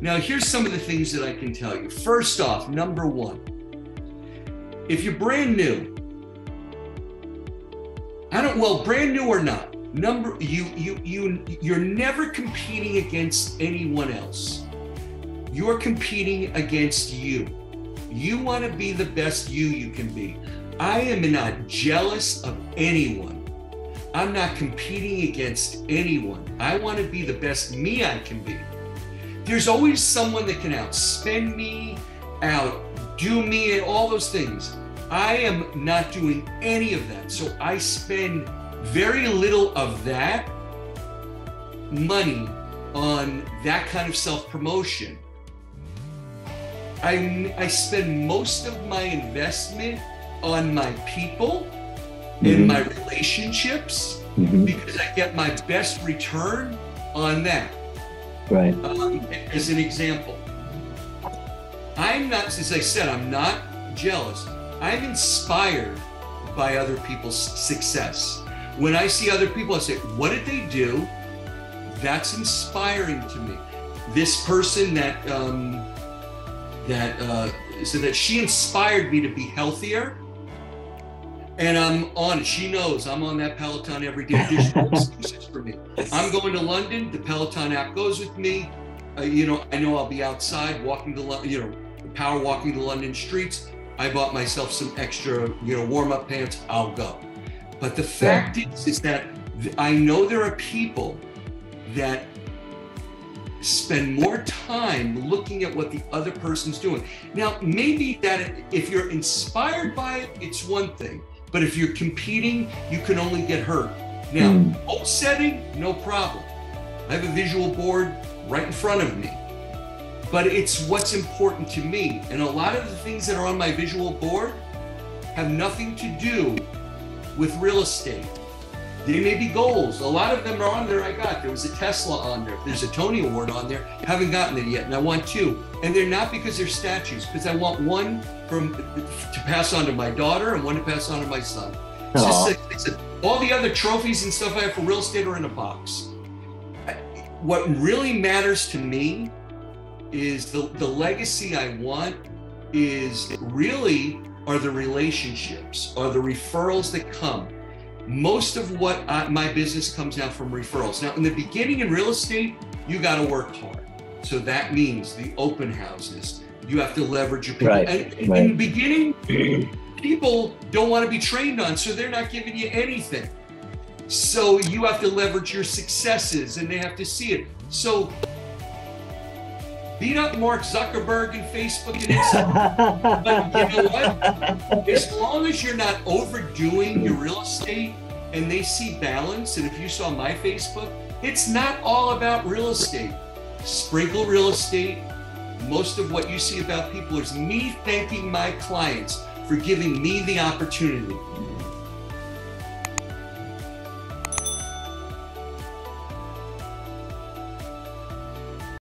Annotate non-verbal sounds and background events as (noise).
Now, here's some of the things that I can tell you. First off, number one, if you're brand new, I don't well, brand new or not, number you you you you're never competing against anyone else. You're competing against you. You want to be the best you you can be. I am not jealous of anyone. I'm not competing against anyone. I want to be the best me I can be. There's always someone that can outspend me, outdo me, and all those things. I am not doing any of that. So I spend very little of that money on that kind of self promotion. I, I spend most of my investment on my people mm-hmm. and my relationships mm-hmm. because I get my best return on that. Right. Um, as an example, I'm not, as I said, I'm not jealous. I'm inspired by other people's success. When I see other people, I say, what did they do? That's inspiring to me. This person that um, that uh, so that she inspired me to be healthier. And I'm on it. She knows I'm on that Peloton every day. There's no (laughs) excuses for me. I'm going to London. The Peloton app goes with me. Uh, you know, I know I'll be outside walking the, you know, power walking the London streets. I bought myself some extra, you know, warm up pants. I'll go. But the fact yeah. is, is that I know there are people that spend more time looking at what the other person's doing. Now, maybe that if you're inspired by it, it's one thing. But if you're competing, you can only get hurt. Now, mm. goal setting, no problem. I have a visual board right in front of me but it's what's important to me. And a lot of the things that are on my visual board have nothing to do with real estate. They may be goals. A lot of them are on there. I got there was a Tesla on there. There's a Tony Award on there. Haven't gotten it yet, and I want two. And they're not because they're statues, because I want one from to pass on to my daughter and one to pass on to my son. It's just it's a, all the other trophies and stuff I have for real estate are in a box. What really matters to me is the, the legacy I want is really are the relationships, are the referrals that come. Most of what I, my business comes now from referrals. Now, in the beginning in real estate, you got to work hard. So that means the open houses. You have to leverage your people. Right, and, right. In the beginning, people don't want to be trained on, so they're not giving you anything. So you have to leverage your successes and they have to see it. So beat up Mark Zuckerberg and Facebook and Instagram. (laughs) but you know what? As long as you're not overdoing your real estate and they see balance, and if you saw my Facebook, it's not all about real estate. Sprinkle real estate. Most of what you see about people is me thanking my clients for giving me the opportunity.